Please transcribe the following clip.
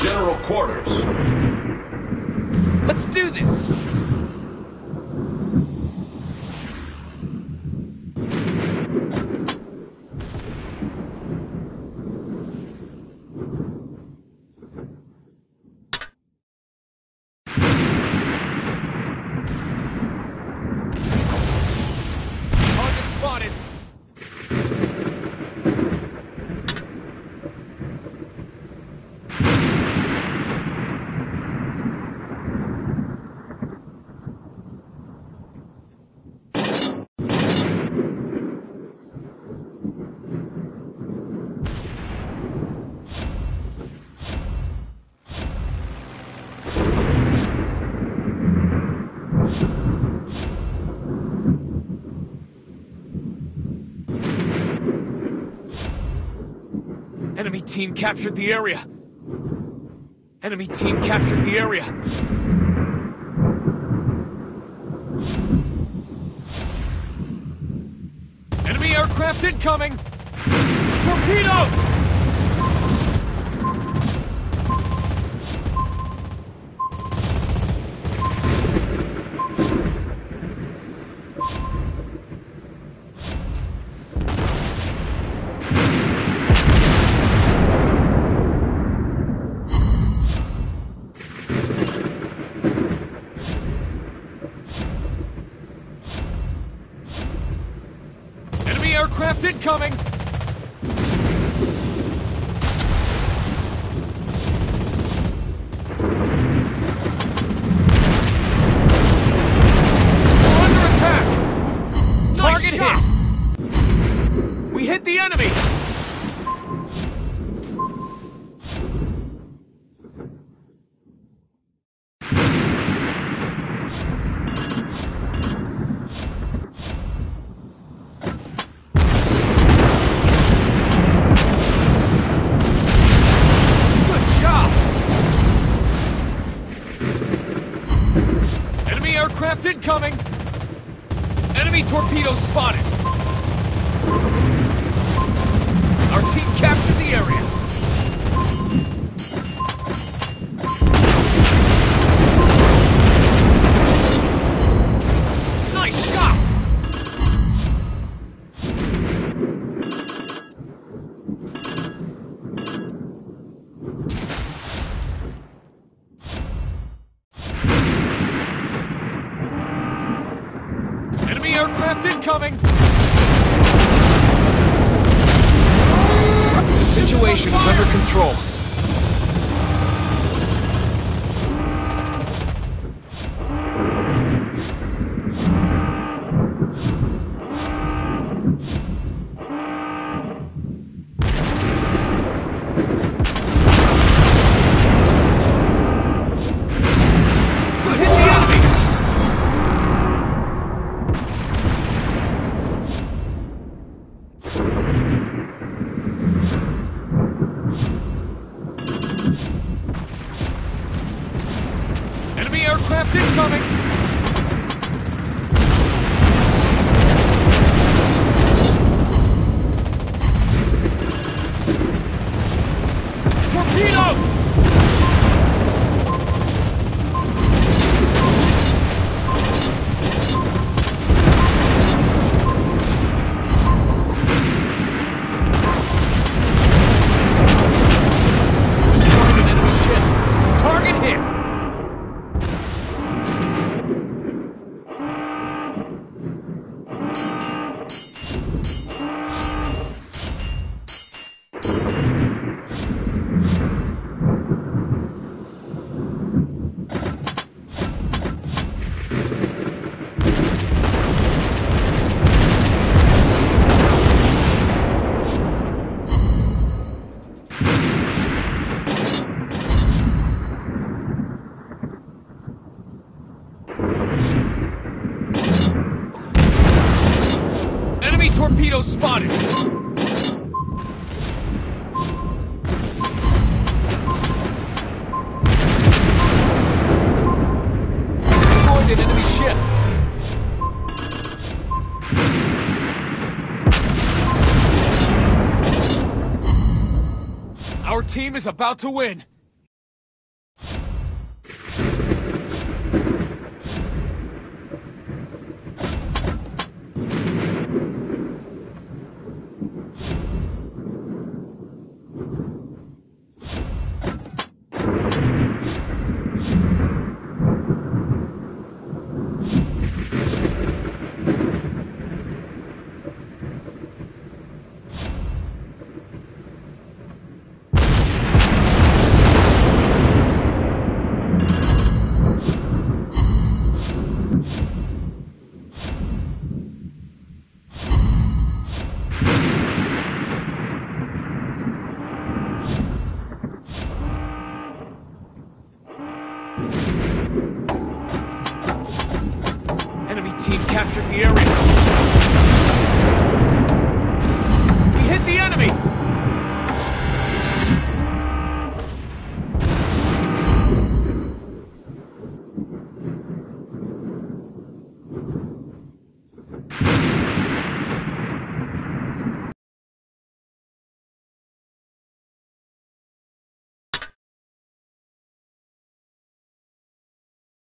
general quarters. Let's do this! Target spotted! Enemy team captured the area! Enemy team captured the area! Enemy aircraft incoming! Torpedoes! Aircraft incoming! Incoming! Enemy torpedoes spotted! Our team captured the area! Aircraft incoming! The situation is under control. Good Enemy aircraft incoming! Torpedoes! Torpedoes spotted. Destroyed an enemy ship. Our team is about to win. Team captured the area. We hit the enemy!